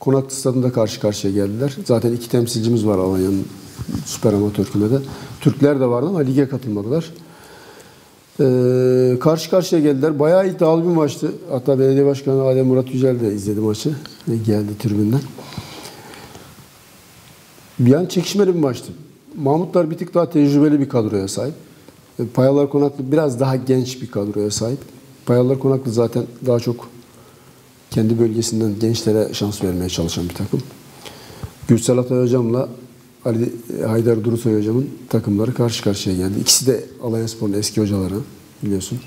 Konaklı Stadı'nda karşı karşıya geldiler. Zaten iki temsilcimiz var Alanya'nın Süper Amatör Küme'de. Türkler de vardı ama lige katılmadılar. Ee, karşı karşıya geldiler. Bayağı iddialı bir maçtı. Hatta belediye başkanı Adem Murat Yücel de izledi maçı. Ve geldi tribünden. An çekişmeli bir maçtı. Mahmutlar bir tık daha tecrübeli bir kadroya sahip. E, Payalar Konaklı biraz daha genç bir kadroya sahip. Payalar Konaklı zaten daha çok kendi bölgesinden gençlere şans vermeye çalışan bir takım. Gürsel Atay Hocam'la Ali Haydar Durusoy Hocam'ın takımları karşı karşıya geldi. İkisi de Alanyaspor'un eski hocaları biliyorsun.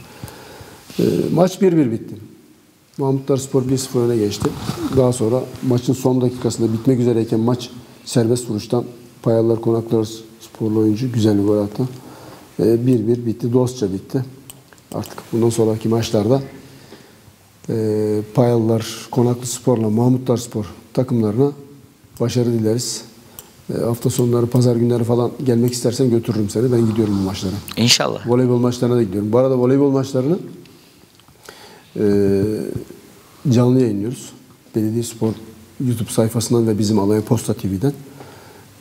E, maç 1-1 bitti. Mahmutlar Spor 1-0 öne geçti. Daha sonra maçın son dakikasında bitmek üzereyken maç serbest vuruştan Payalılar Konaklar sporlu oyuncu güzel bir gol attı. E, 1-1 bitti. Dostça bitti. Artık bundan sonraki maçlarda e, Payalılar Konaklı Spor'la Mahmutlar Spor takımlarına başarı dileriz. E, hafta sonları, pazar günleri falan gelmek istersen götürürüm seni. Ben gidiyorum bu maçlara. İnşallah. Voleybol maçlarına da gidiyorum. Bu arada voleybol maçlarını e, canlı yayınlıyoruz. Belediye Spor YouTube sayfasından ve bizim Alanya Posta TV'den.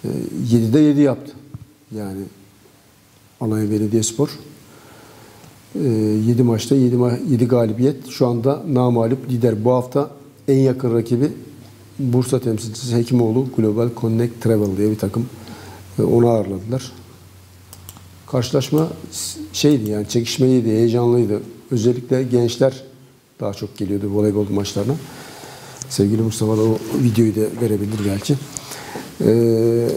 E, 7'de 7 yaptı. Yani Alanya Belediye Spor. E, 7 maçta 7, ma- 7 galibiyet. Şu anda namalip lider. Bu hafta en yakın rakibi Bursa temsilcisi Hekimoğlu Global Connect Travel diye bir takım. E, onu ağırladılar. Karşılaşma şeydi yani çekişmeliydi, heyecanlıydı. Özellikle gençler daha çok geliyordu voleybol maçlarına. Sevgili Mustafa da o videoyu da verebilir belki. Ee,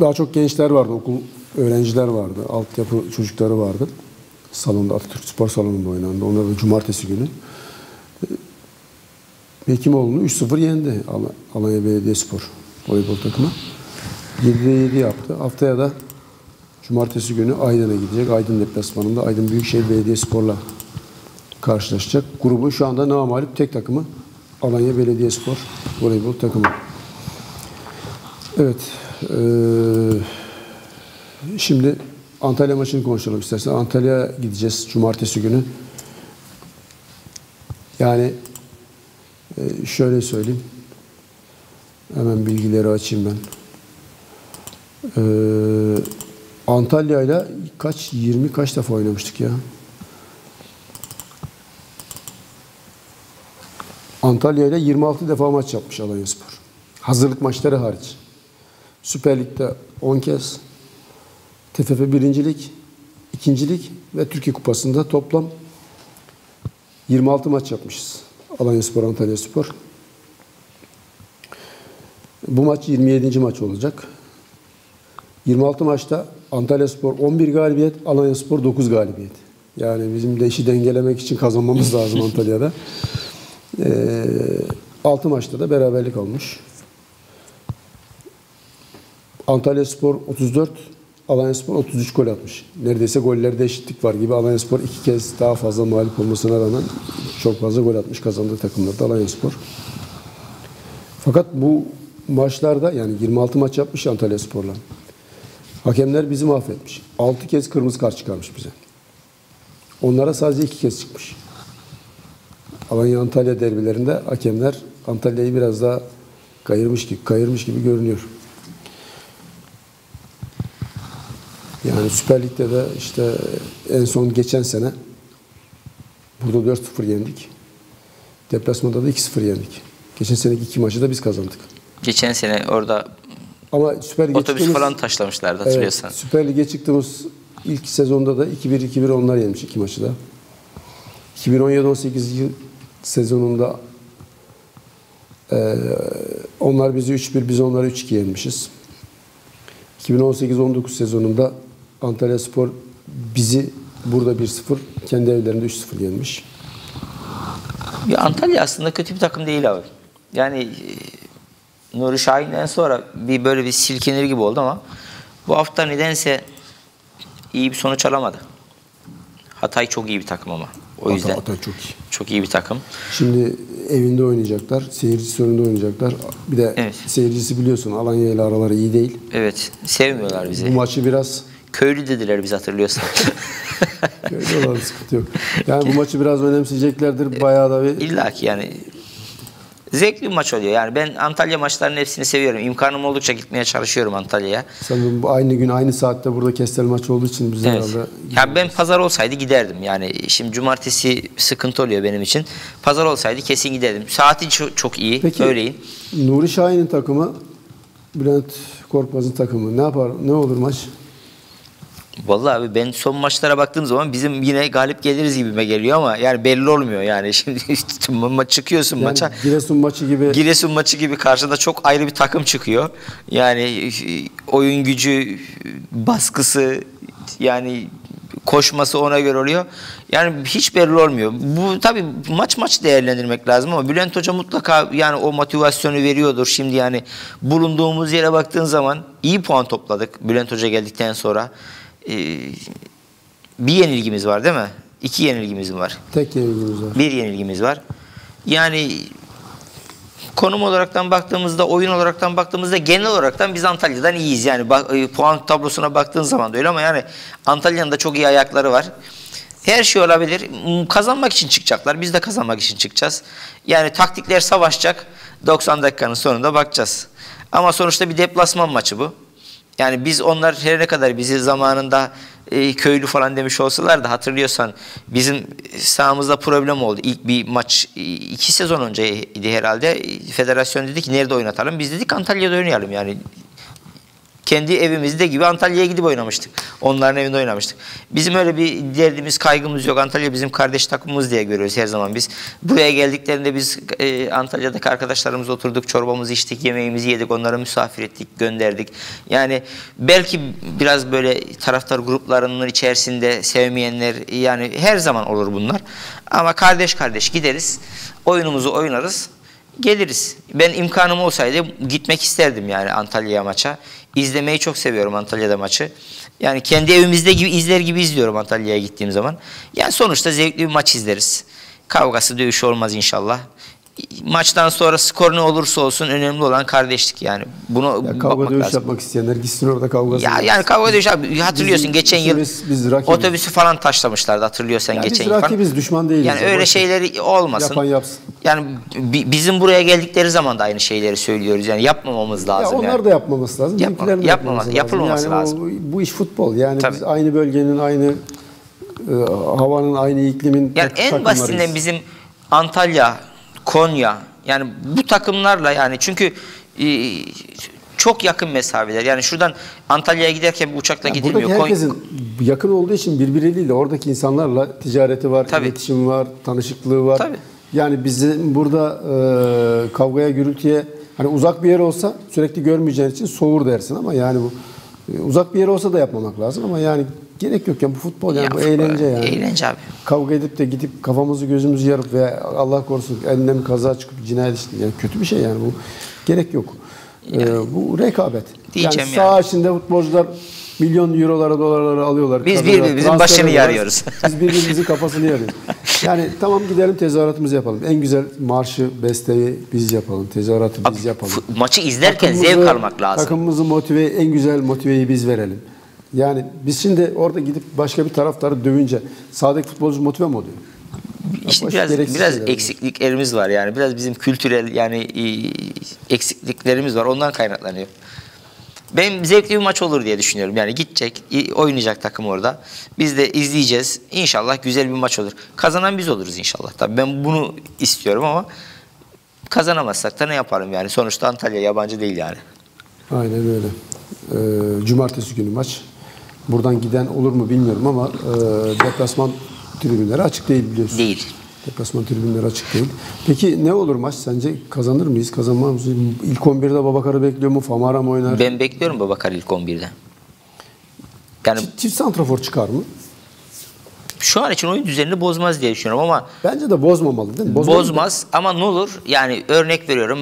daha çok gençler vardı, okul öğrenciler vardı, altyapı çocukları vardı. Salonda, Atatürk Spor Salonu'nda oynandı. Onlar da cumartesi günü. Ee, Hekimoğlu'nu 3-0 yendi Al- Alanya Belediyespor voleybol takımı. 7'de 7 yaptı. Haftaya da Cumartesi günü Aydın'a gidecek. Aydın deplasmanında Aydın Büyükşehir Belediyespor'la karşılaşacak. Grubun şu anda namalip tek takımı Alanya Belediyespor voleybol takımı. Evet. eee, şimdi Antalya maçını konuşalım istersen. Antalya'ya gideceğiz Cumartesi günü. Yani eee, şöyle söyleyeyim. Hemen bilgileri açayım ben. Ee, Antalya ile kaç 20 kaç defa oynamıştık ya? Antalya ile 26 defa maç yapmış Alanyaspor. Hazırlık maçları hariç. Süper Lig'de 10 kez, TFF birincilik, ikincilik ve Türkiye Kupası'nda toplam 26 maç yapmışız. Alanyaspor, Antalyaspor. Bu maç 27. maç olacak. 26 maçta Antalya Spor 11 galibiyet, Alanya Spor 9 galibiyet. Yani bizim de işi dengelemek için kazanmamız lazım (laughs) Antalya'da. Ee, 6 maçta da beraberlik olmuş. Antalya Spor 34, Alanya Spor 33 gol atmış. Neredeyse gollerde eşitlik var gibi. Alanya Spor iki kez daha fazla mağlup olmasına rağmen çok fazla gol atmış kazandığı takımlarda Alanya Spor. Fakat bu maçlarda yani 26 maç yapmış Antalya Spor'la. Hakemler bizi mahvetmiş. 6 kez kırmızı kart çıkarmış bize. Onlara sadece 2 kez çıkmış. Alanya Antalya derbilerinde hakemler Antalya'yı biraz daha kayırmış gibi kayırmış gibi görünüyor. Yani Süper Lig'de de işte en son geçen sene burada 4-0 yendik. Deplasmanda da 2-0 yendik. Geçen seneki iki maçı da biz kazandık. Geçen sene orada Ama Süper Lig'e otobüs çıktığımız- falan taşlamışlardı Evet, hatırlıyorsan. Süper Lig'e çıktığımız ilk sezonda da 2-1-2-1 onlar yenmiş iki maçı da. 2017-18 yıl sezonunda eee, onlar bizi 3-1, biz onları 3-2 yenmişiz. 2018-19 sezonunda Antalya Spor bizi burada 1-0, kendi evlerinde 3-0 yenmiş. Ya Antalya aslında kötü bir takım değil abi. Yani e, Nuri Şahin'den sonra bir böyle bir silkinir gibi oldu ama bu hafta nedense iyi bir sonuç alamadı. Hatay çok iyi bir takım ama. O yüzden Hatay- Hatay çok iyi. çok iyi bir takım. Şimdi evinde oynayacaklar, seyircisi önünde oynayacaklar. Bir de Evet. seyircisi biliyorsun Alanya ile araları iyi değil. Evet, sevmiyorlar Bu bizi. maçı biraz Köylü dediler biz hatırlıyorsan. (laughs) Öyle olan sıkıntı yok. Yani bu maçı biraz önemseyeceklerdir. Bayağı da bir İlla ki yani zevkli bir maç oluyor. Yani ben Antalya maçlarının hepsini seviyorum. İmkanım oldukça gitmeye çalışıyorum Antalya'ya. sanırım bu aynı gün aynı saatte burada Kestel maçı olduğu için biz Evet. herhalde Ya ben pazar olsaydı giderdim. Yani şimdi cumartesi sıkıntı oluyor benim için. Pazar olsaydı kesin giderdim. Saati çok, çok iyi. Peki Öğleyin. Nuri Şahin'in takımı Bülent Korkmaz'ın takımı ne yapar? Ne olur maç? Vallahi abi ben son maçlara baktığım zaman bizim yine galip geliriz gibime geliyor ama yani belli olmuyor yani. (laughs) Şimdi ma- çıkıyorsun Yani maça. Giresun maçı gibi Giresun maçı gibi karşıda çok ayrı bir takım çıkıyor. Yani e, oyun gücü, baskısı, yani koşması ona göre oluyor. Yani hiç belli olmuyor. Bu tabii maç maç değerlendirmek lazım ama Bülent Hoca mutlaka yani o motivasyonu veriyordur. Şimdi yani bulunduğumuz yere baktığın zaman iyi puan topladık Bülent Hoca geldikten sonra. Ee, bir yenilgimiz var değil mi? İki yenilgimiz var. tek yenilgimiz var. Bir yenilgimiz var. Yani konum olaraktan baktığımızda, oyun olaraktan baktığımızda genel olaraktan biz Antalya'dan iyiyiz. Yani bak, e, puan tablosuna baktığın zaman da öyle ama yani Antalya'nın da çok iyi ayakları var. Her şey olabilir. M- Kazanmak için çıkacaklar. Biz de kazanmak için çıkacağız. Yani taktikler savaşacak. 90 dakikanın sonunda bakacağız. Ama sonuçta bir deplasman maçı bu. Yani biz onlar her ne kadar bizi zamanında e, köylü falan demiş olsalar da hatırlıyorsan bizim sahamızda problem oldu. İlk bir maç e, iki sezon önceydi herhalde. Federasyon dedi ki nerede oynatalım? Biz dedik Antalya'da oynayalım yani. Kendi evimizde gibi Antalya'ya gidip oynamıştık. Onların evinde oynamıştık. Bizim öyle bir derdimiz, kaygımız yok. Antalya bizim kardeş takımımız diye görüyoruz her zaman biz. Buraya geldiklerinde biz e, Antalya'daki arkadaşlarımızla oturduk, çorbamızı içtik, yemeğimizi yedik, onları misafir ettik, gönderdik. Yani belki biraz böyle taraftar gruplarının içerisinde sevmeyenler yani her zaman olur bunlar. Ama kardeş kardeş gideriz, oyunumuzu oynarız geliriz. Ben imkanım olsaydı gitmek isterdim yani Antalya'ya maça. İzlemeyi çok seviyorum Antalya'da maçı. Yani kendi evimizde gibi izler gibi izliyorum Antalya'ya gittiğim zaman. Yani sonuçta zevkli bir maç izleriz. Kavgası dövüşü olmaz inşallah. Maçtan sonra skor ne olursa olsun önemli olan kardeşlik yani. Bunu Ya kavga dövüş lazım. yapmak isteyenler gitsin orada kavga Ya yani kavga dövüş abi hatırlıyorsun Bizim geçen yıl biz rakibiz. otobüsü falan taşlamışlardı hatırlıyorsan Ya geçen biz yıl falan. rakibiz, düşman değiliz Yani ya, öyle şeyleri olmasın. Yapan yapsın. Yani bi- bizim buraya geldikleri zaman da aynı şeyleri söylüyoruz. Yani yapmamamız Ya lazım. onlar yani. da yapmaması lazım. Yapma- yapmama- yapmaması yapılmaması yani lazım. O, bu iş futbol. Yani Tabii. biz aynı bölgenin, aynı e, havanın, aynı iklimin Yani en basitinden bizim Antalya, Konya yani bu takımlarla yani çünkü e, çok yakın mesafeler. Yani şuradan Antalya'ya giderken bir uçakla Ya gidilmiyor. buradaki herkesin yakın olduğu için birbiriyle oradaki insanlarla ticareti var, Tabii. iletişim var, tanışıklığı var. Tabii. Yani bizim burada e, kavgaya, gürültüye hani uzak bir yer olsa sürekli görmeyeceğin için soğur dersin ama yani bu e, uzak bir yer olsa da yapmamak lazım ama yani gerek yok yani bu futbol yani Ya bu futbol- eğlence yani. Eğlence abi. Kavga edip de gidip kafamızı gözümüzü yarıp veya Allah korusun elinden bir kaza çıkıp cinayet işte yani kötü bir şey yani bu gerek yok. Ee, bu rekabet. Diyeceğim yani saha yani. içinde futbolcular milyon eurolara dolarlara alıyorlar. Biz birbirimizin başını yarıyoruz. Biz birbirimizin kafasını yarıyoruz. Yani tamam gidelim tezahüratımızı yapalım. En güzel marşı, besteyi biz yapalım. Tezahüratı biz yapalım. Maçı izlerken Takımımızı- zevk almak lazım. Takımımızı motive, en güzel motiveyi biz verelim. Yani biz şimdi orada gidip başka bir taraftarı dövünce sahadaki futbolcu motive mi oluyor? İşte biraz biraz eksikliklerimiz var yani. Biraz bizim kültürel yani e, eksikliklerimiz var. Ondan kaynaklanıyor. Benim zevkli bir maç olur diye düşünüyorum. Yani gidecek, oynayacak takım orada. Biz de izleyeceğiz. İnşallah güzel bir maç olur. Kazanan biz oluruz inşallah. Tabii ben bunu istiyorum ama kazanamazsak da ne yapalım yani? Sonuçta Antalya yabancı değil yani. Aynen öyle. Ee, cumartesi günü maç. Buradan giden olur mu bilmiyorum ama e, deplasman tribünleri açık değil biliyorsun. Değil. Deplasman tribünleri açık değil. Peki ne olur maç sence? Kazanır mıyız? Kazanmaz mıyız? İlk 11'de Babakar'ı bekliyor mu? Famara mı oynar? Ben bekliyorum Babakar ilk 11'de. Yani Çift- Çift santrafor çıkar mı? şu an için oyun düzenini bozmaz diye düşünüyorum ama Bence de bozmamalı değil mi? Bozmalı Bozmaz ama ne olur yani örnek veriyorum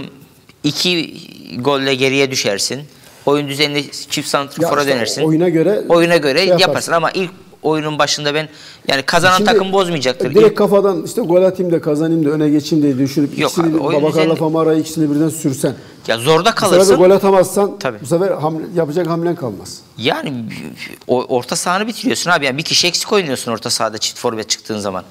iki golle geriye düşersin. Oyun düzenini çift Ya santrafora işte dönersin. oyuna göre oyuna göre şey yaparsın. yaparsın. ama ilk oyunun başında ben yani kazanan Şimdi takım bozmayacaktır. Direkt İlk- kafadan işte gol atayım da kazanayım da öne geçeyim diye düşünüp Yok ikisini abi, Babakar'la düzeni- Famara'yı ikisini birden sürsen. ya zorda Bu sefer kalırsın. gol atamazsan Tabii. bu sefer hamle, yapacak hamlen kalmaz. Yani o, orta sahanı bitiriyorsun abi. Yani bir kişi eksik oynuyorsun orta sahada çift forvet çıktığın zaman.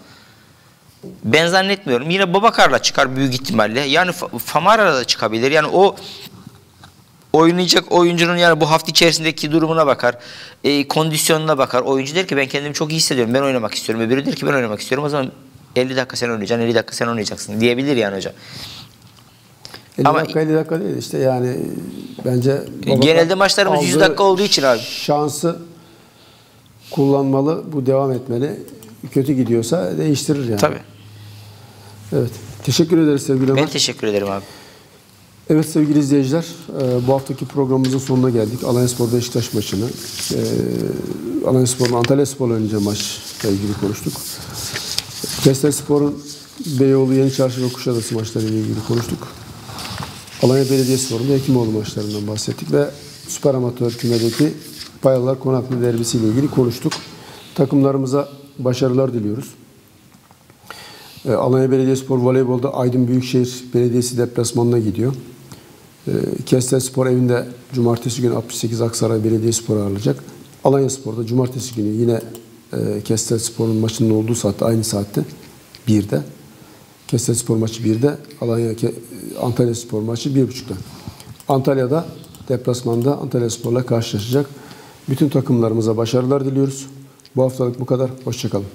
Ben zannetmiyorum. Yine Babakar'la çıkar büyük ihtimalle. Yani Fa- Famara'la da çıkabilir. Yani o oynayacak oyuncunun yani bu hafta içerisindeki durumuna bakar. e, kondisyonuna bakar. Oyuncu der ki ben kendimi çok iyi hissediyorum. Ben oynamak istiyorum. Öbürü der ki ben oynamak istiyorum. O zaman 50 dakika sen oynayacaksın, 50 dakika sen oynayacaksın diyebilir yani hoca. 50 Ama- dakika 50 dakika değil işte yani bence Genelde maçlarımız 100 aldığı dakika olduğu için abi. Şansı kullanmalı, bu devam etmeli. Kötü gidiyorsa değiştirir yani. Tabii. Evet. Teşekkür ederiz sevgili Ömer. Ben teşekkür ederim abi. Evet sevgili izleyiciler, e, bu haftaki programımızın sonuna geldik. Alanyaspor Beşiktaş maçını, e, Alanyaspor'un Antalya Spor'la oynayacağı maçla ilgili konuştuk. Kestel Spor'un Beyoğlu, Yeniçarşı ve Kuşadası maçlarıyla ilgili konuştuk. Alanya Belediyespor'un da Hekimoğlu maçlarından bahsettik ve Süper Amatör kümedeki Payalılar Konaklı derbisiyle ilgili konuştuk. Takımlarımıza başarılar diliyoruz. E, Alanya Belediyespor voleybolda Aydın Büyükşehir Belediyesi deplasmanına gidiyor. E, Kestel Spor evinde cumartesi günü 68 Aksaray Belediyespor ağırlayacak. Alanya Spor'da cumartesi günü yine e, Kestel Spor'un maçının olduğu saatte aynı saatte 1'de. Kestel Spor maçı 1'de, Alanya Ke- Antalya Spor maçı 1.30'da. Antalya'da deplasmanda Antalya Spor'la karşılaşacak. Bütün takımlarımıza başarılar diliyoruz. Bu haftalık bu kadar. Hoşçakalın.